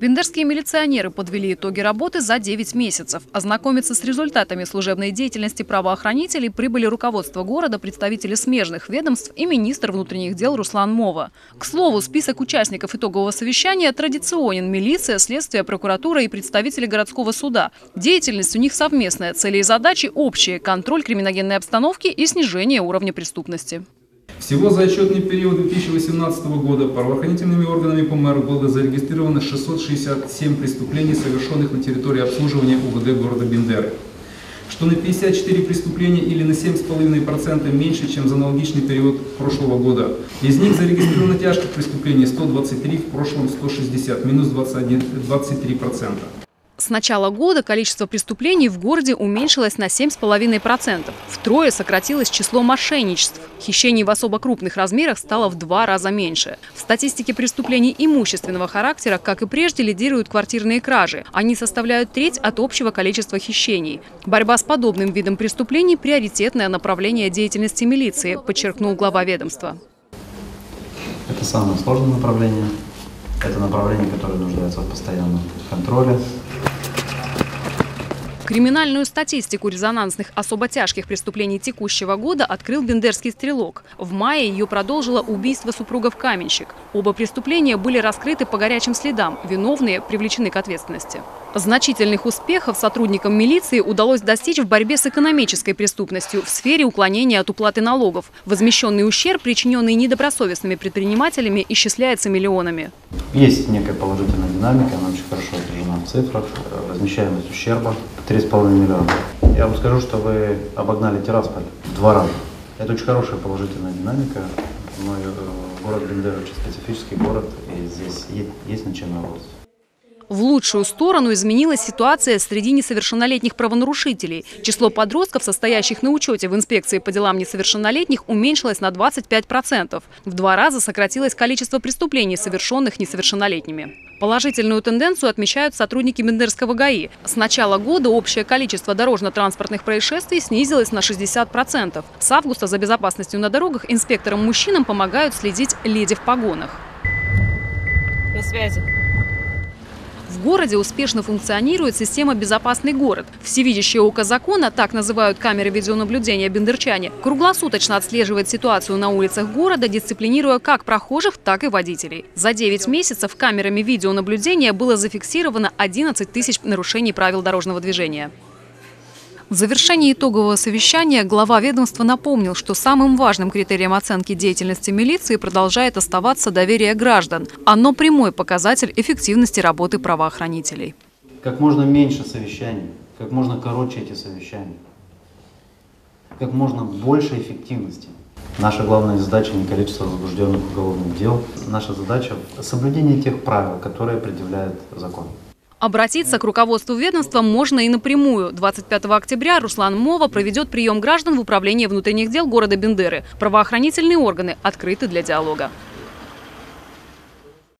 Бендерские милиционеры подвели итоги работы за 9 месяцев. Ознакомиться с результатами служебной деятельности правоохранителей прибыли руководство города, представители смежных ведомств и министр внутренних дел Руслан Мова. К слову, список участников итогового совещания традиционен – милиция, следствие, прокуратура и представители городского суда. Деятельность у них совместная, цели и задачи общие – контроль криминогенной обстановки и снижение уровня преступности. Всего за отчетный период 2018 года правоохранительными органами ПМР было зарегистрировано 667 преступлений, совершенных на территории обслуживания УВД города Бендеры, что на 54 преступления или на 7,5% меньше, чем за аналогичный период прошлого года. Из них зарегистрировано тяжких преступлений 123, в прошлом 160, минус 21, 23%. С начала года количество преступлений в городе уменьшилось на 7,5%. Втрое сократилось число мошенничеств. Хищений в особо крупных размерах стало в два раза меньше. В статистике преступлений имущественного характера, как и прежде, лидируют квартирные кражи. Они составляют треть от общего количества хищений. Борьба с подобным видом преступлений – приоритетное направление деятельности милиции, подчеркнул глава ведомства. Это самое сложное направление. Это направление, которое нуждается в постоянном контроле, Криминальную статистику резонансных особо тяжких преступлений текущего года открыл бендерский стрелок. В мае ее продолжило убийство супругов Каменщик. Оба преступления были раскрыты по горячим следам. Виновные привлечены к ответственности. Значительных успехов сотрудникам милиции удалось достичь в борьбе с экономической преступностью в сфере уклонения от уплаты налогов. Возмещенный ущерб, причиненный недобросовестными предпринимателями, исчисляется миллионами. Есть некая положительная динамика, она очень хорошо отражена в цифрах. Возмещаемость ущерба 3,5 миллиона. Я вам скажу, что вы обогнали Тирасполь в два раза. Это очень хорошая положительная динамика. Но э, город Бендер очень специфический город, и здесь есть над чем работать. В лучшую сторону изменилась ситуация среди несовершеннолетних правонарушителей. Число подростков, состоящих на учете в инспекции по делам несовершеннолетних, уменьшилось на 25%. В два раза сократилось количество преступлений, совершенных несовершеннолетними. Положительную тенденцию отмечают сотрудники Бендерского ГАИ. С начала года общее количество дорожно-транспортных происшествий снизилось на 60%. С августа за безопасностью на дорогах инспекторам-мужчинам помогают следить леди в погонах. На связи. В городе успешно функционирует система «Безопасный город». Всевидящее око закона, так называют камеры видеонаблюдения бендерчане, круглосуточно отслеживает ситуацию на улицах города, дисциплинируя как прохожих, так и водителей. За 9 месяцев камерами видеонаблюдения было зафиксировано 11 тысяч нарушений правил дорожного движения. В завершении итогового совещания глава ведомства напомнил, что самым важным критерием оценки деятельности милиции продолжает оставаться доверие граждан. Оно прямой показатель эффективности работы правоохранителей. Как можно меньше совещаний, как можно короче эти совещания, как можно больше эффективности. Наша главная задача не количество возбужденных уголовных дел. Наша задача – соблюдение тех правил, которые предъявляет закон. Обратиться к руководству ведомства можно и напрямую. 25 октября Руслан Мова проведет прием граждан в Управлении внутренних дел города Бендеры. Правоохранительные органы открыты для диалога.